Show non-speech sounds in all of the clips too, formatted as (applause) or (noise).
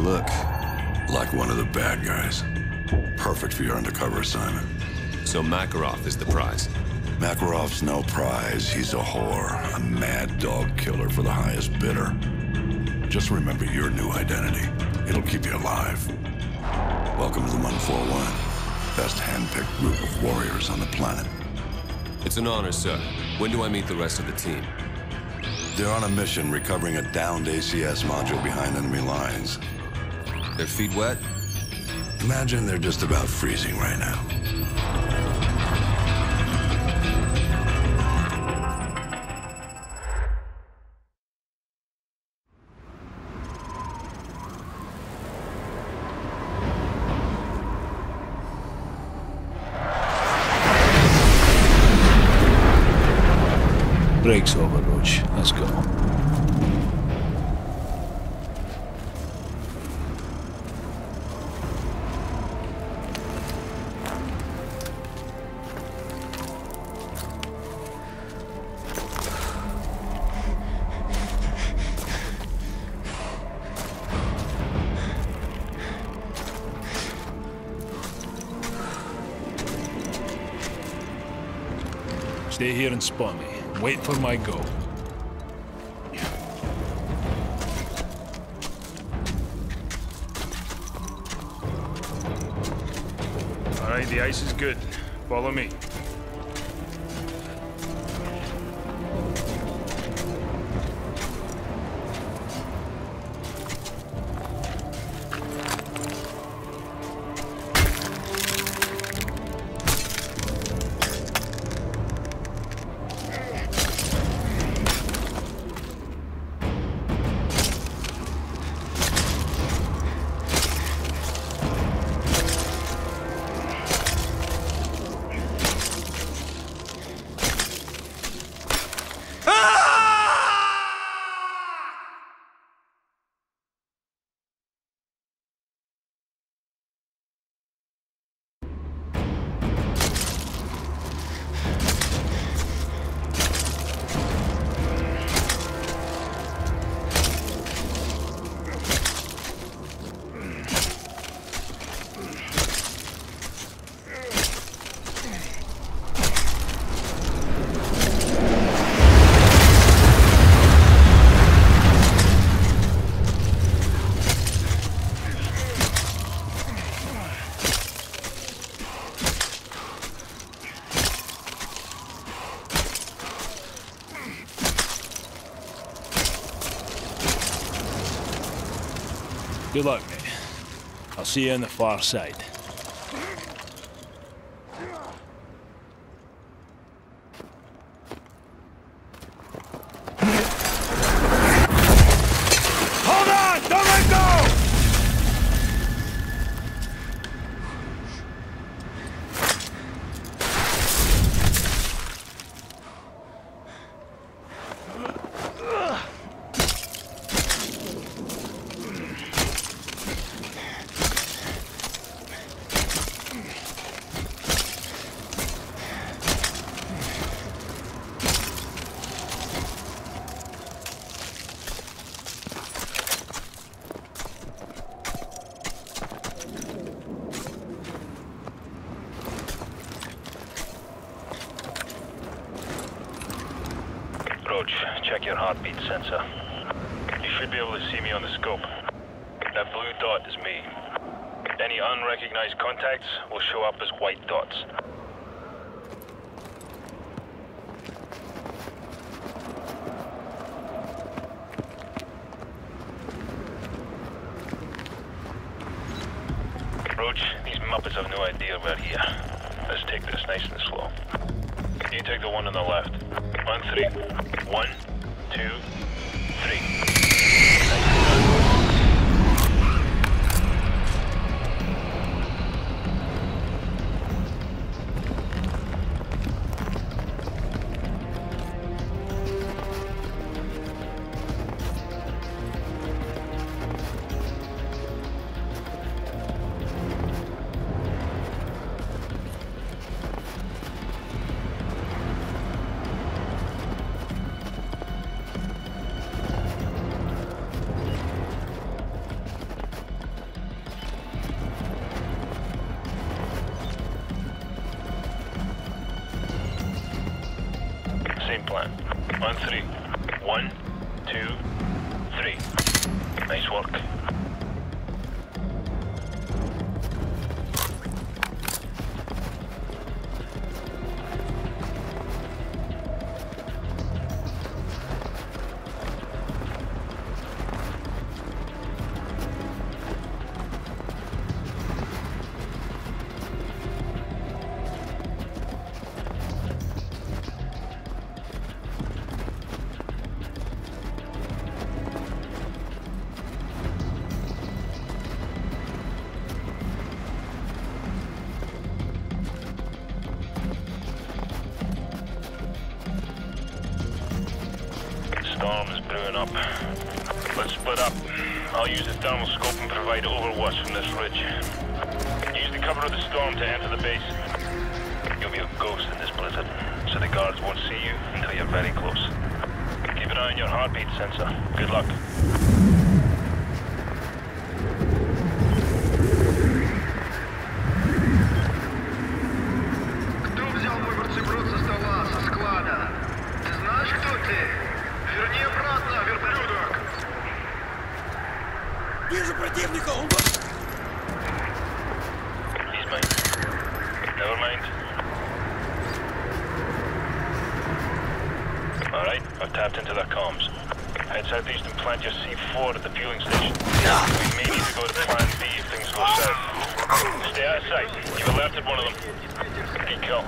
How do I look? Like one of the bad guys. Perfect for your undercover assignment. So Makarov is the prize. Makarov's no prize. He's a whore. A mad dog killer for the highest bidder. Just remember your new identity. It'll keep you alive. Welcome to the 141. Best hand-picked group of warriors on the planet. It's an honor, sir. When do I meet the rest of the team? They're on a mission recovering a downed ACS module behind enemy lines. Their feet wet? Imagine they're just about freezing right now. Break's over, Stay here and spawn me. Wait for my go. All right, the ice is good. Follow me. Good luck, mate. I'll see you on the far side. Hold on! Don't let go! Roach, check your heartbeat sensor. You should be able to see me on the scope. That blue dot is me. Any unrecognized contacts will show up as white dots. Roach, these Muppets have no idea we're here. Let's take this nice and slow. You take the one on the left. On three. One, two, three. Storm is brewing up. Let's split up. I'll use the thermal scope and provide overwatch from this ridge. Use the cover of the storm to enter the base. You'll be a ghost in this blizzard, so the guards won't see you until you're very close. Keep an eye on your heartbeat sensor. Good luck. Southeast and plant your C4 at the fueling station. We may need to go to plan B if things go south. Stay out of sight. You've alerted one of them. Good kill.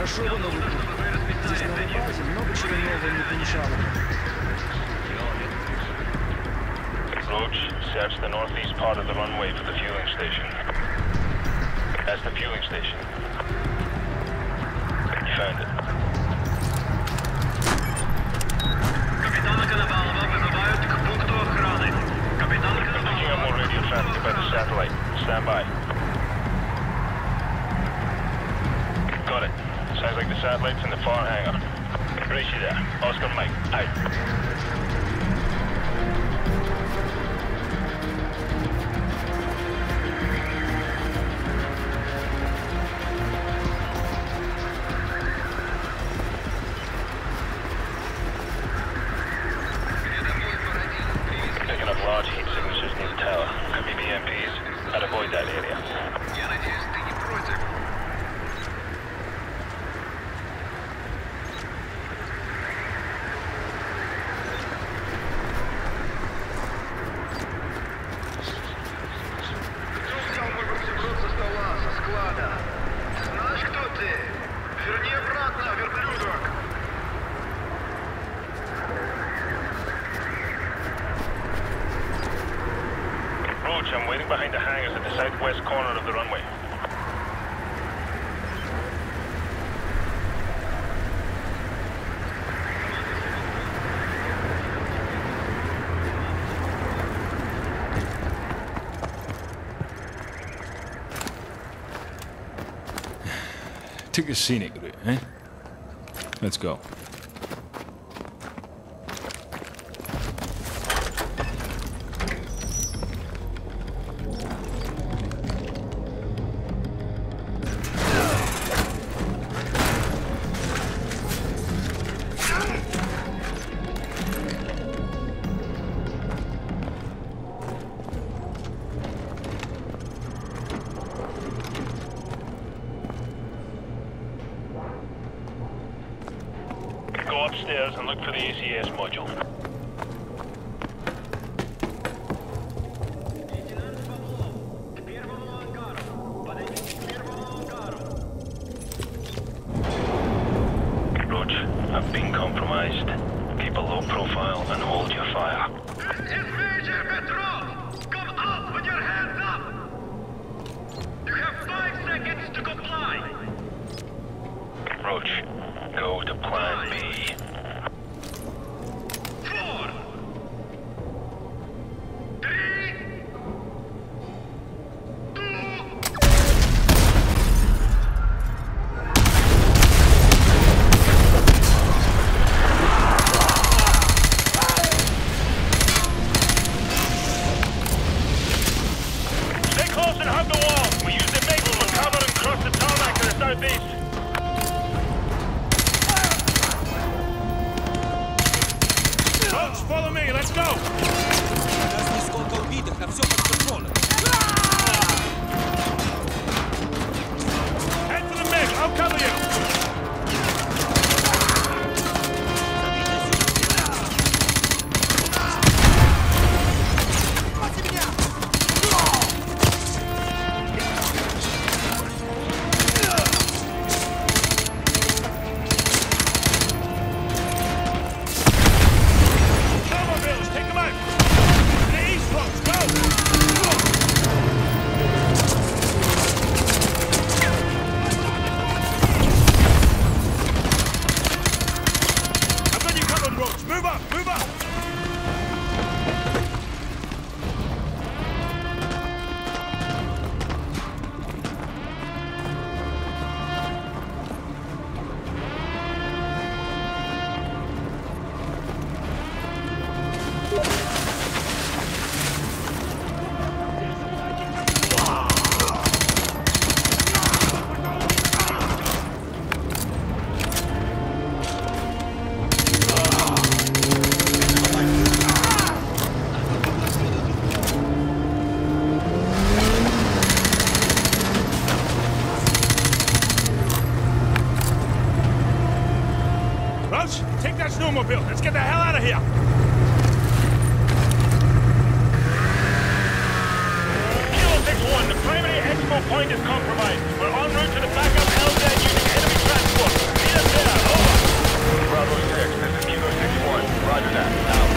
Хорошо бы новый круг. Здесь на базе много чего нового не помешало. Roach, search the northeast part of the runway for the fueling station. That's the fueling station. You found it. Капитана Коновалова вызывают к пункту охраны. Капитан I'm picking up more radio traffic by the satellite. Stand by. Satellite's in the far hangar. Race you there. Oscar Mike, out. Corner of the runway. (sighs) Took a scenic route, eh? Let's go. And look for the ACS module. Let's go. У нас нисколько убитых, там все под контролем. Welch, take that snowmobile. Let's get the hell out of here. Kilo 6-1, the primary exfil point is compromised. We're en route to the backup LZ using enemy transport. Meet us there, over. Bravo 6, this is Kilo 6-1. Roger that, now.